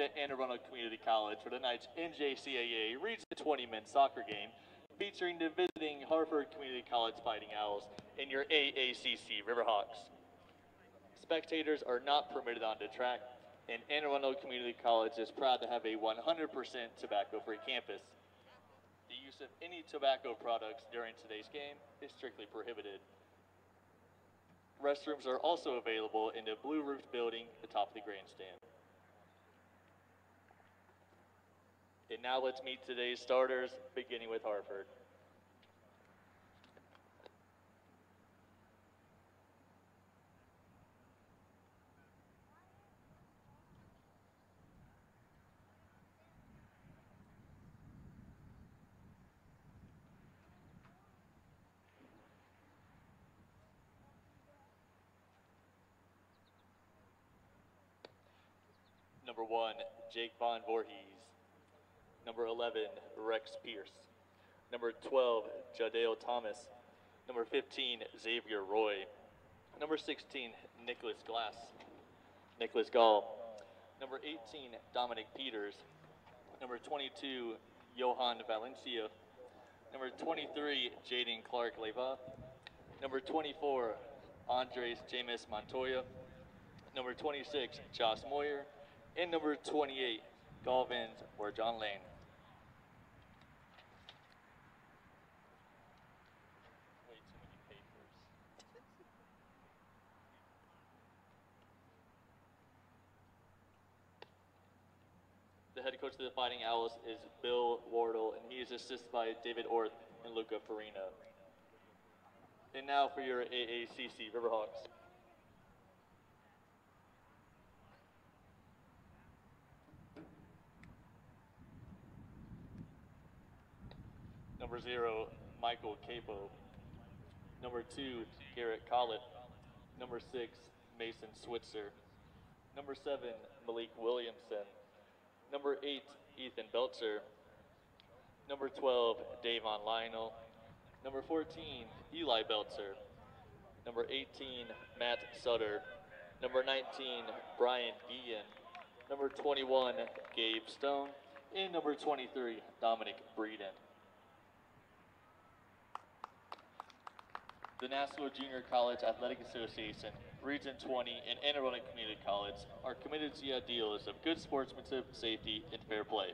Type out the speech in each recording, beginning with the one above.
to Anne Arundel Community College for tonight's NJCAA Region 20 men's soccer game featuring the visiting Harford Community College Fighting Owls and your AACC Riverhawks. Spectators are not permitted on the track, and Anne Arundel Community College is proud to have a 100% tobacco-free campus. The use of any tobacco products during today's game is strictly prohibited. Restrooms are also available in the blue roofed building atop the grandstand. And now let's meet today's starters, beginning with Harford. Number one, Jake Von Voorhees. Number 11, Rex Pierce. Number 12, Jadeo Thomas. Number 15, Xavier Roy. Number 16, Nicholas Glass. Nicholas Gall. Number 18, Dominic Peters. Number 22, Johan Valencia. Number 23, Jaden Clark Leva. Number 24, Andres James Montoya. Number 26, Josh Moyer. And number 28, Galvin or John Lane. Coach of the Fighting Owls is Bill Wardle, and he is assisted by David Orth and Luca Farina. And now for your AACC Riverhawks. Number zero, Michael Capo. Number two, Garrett Collett. Number six, Mason Switzer. Number seven, Malik Williamson. Number eight, Ethan Belcher. Number 12, Davon Lionel. Number 14, Eli Belcher. Number 18, Matt Sutter. Number 19, Brian Guillen. Number 21, Gabe Stone. And number 23, Dominic Breeden. The National Junior College Athletic Association, Region 20, and Anne Arundel Community College are committed to the ideals of good sportsmanship, safety, and fair play.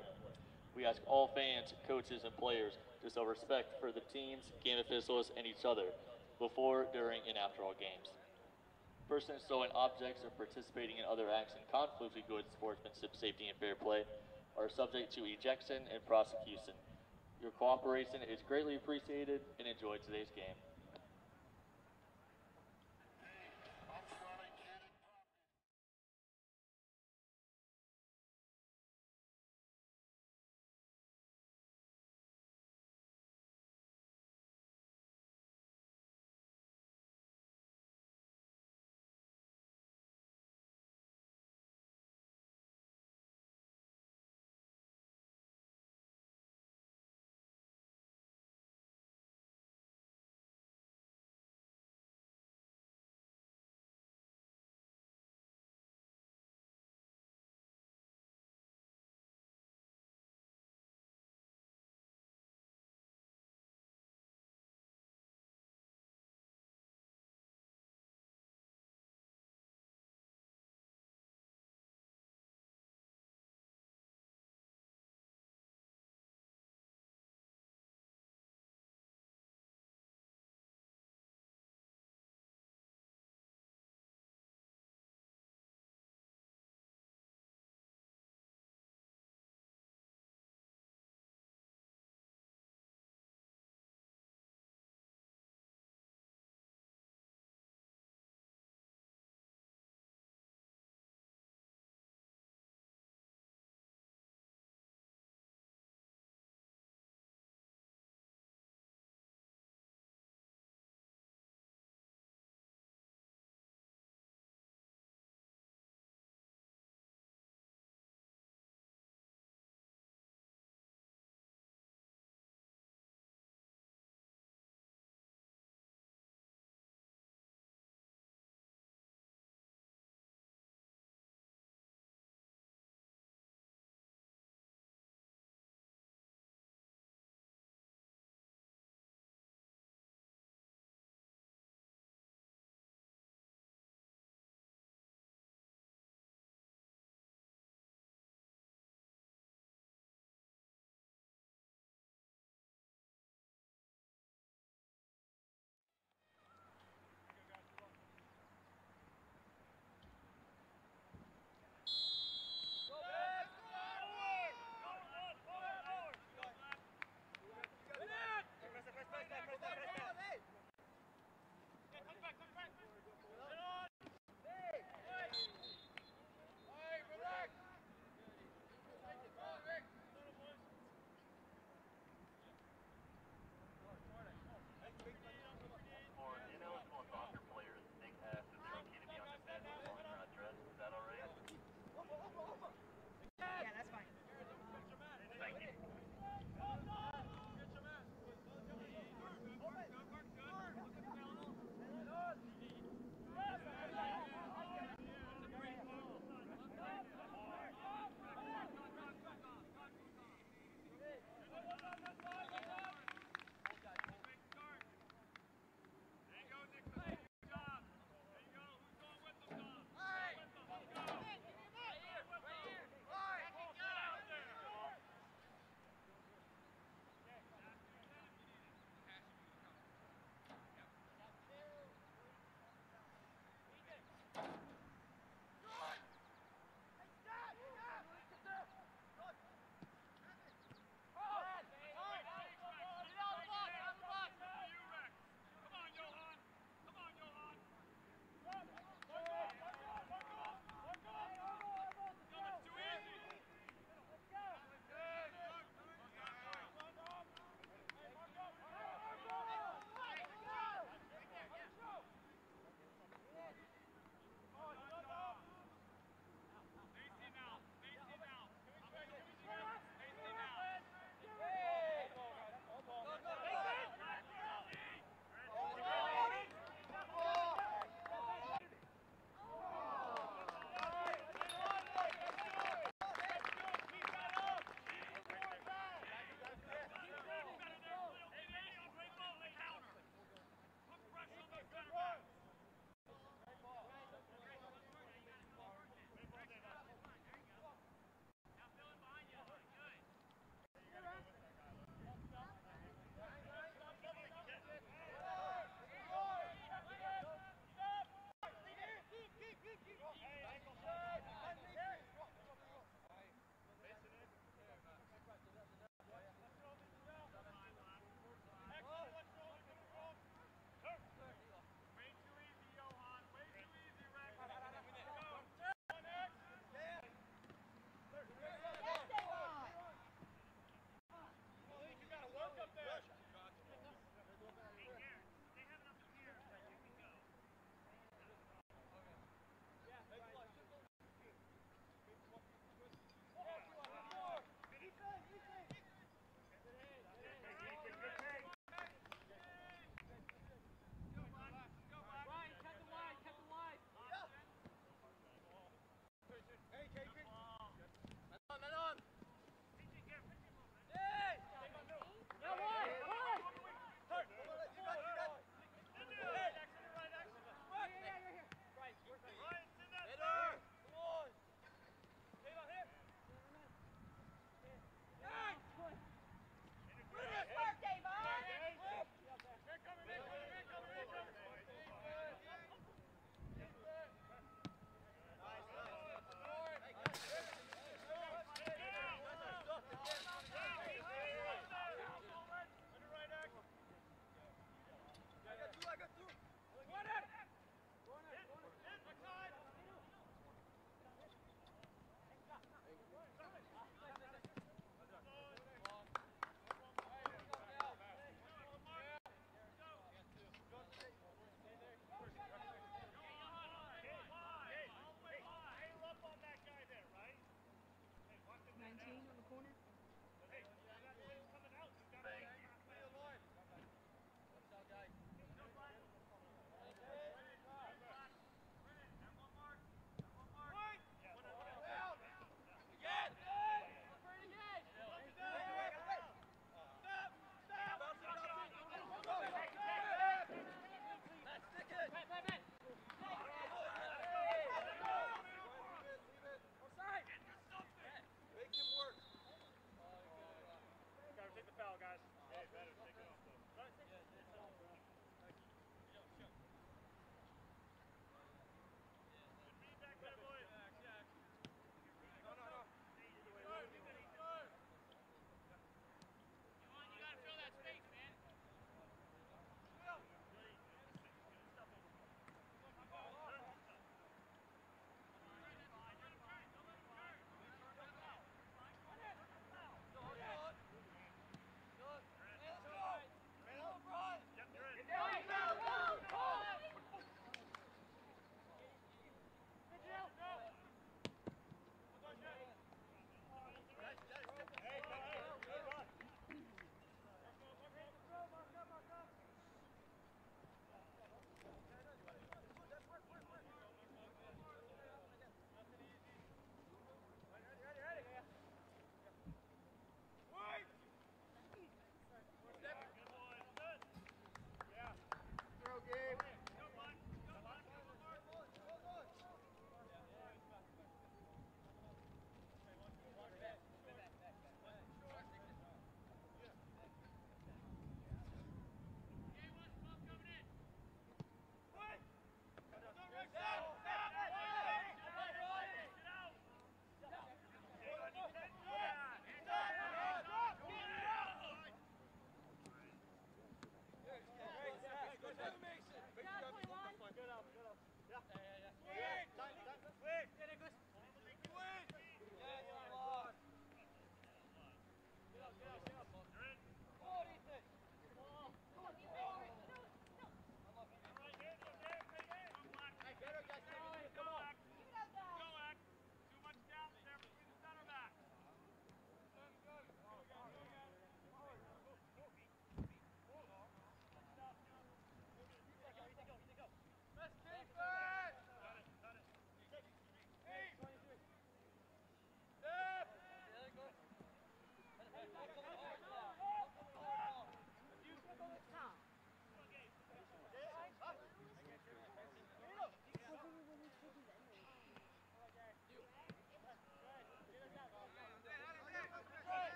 We ask all fans, coaches, and players to show respect for the teams, game officials, and each other before, during, and after all games. Persons throwing objects or participating in other acts in conflict with good sportsmanship, safety, and fair play are subject to ejection and prosecution. Your cooperation is greatly appreciated and enjoy today's game.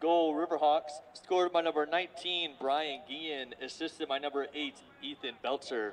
Goal Riverhawks, scored by number 19, Brian Guillen, assisted by number 8, Ethan Belcher.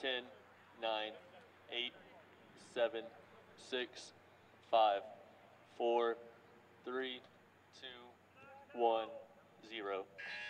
Ten, nine, eight, seven, six, five, four, three, two, one, zero. Nice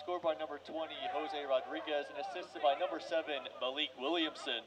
scored by number 20, Jose Rodriguez, and assisted by number 7, Malik Williamson.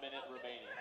minute remaining.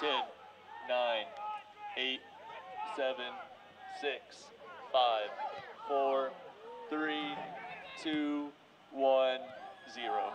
Ten, nine, eight, seven, six, five, four, three, two, one, zero.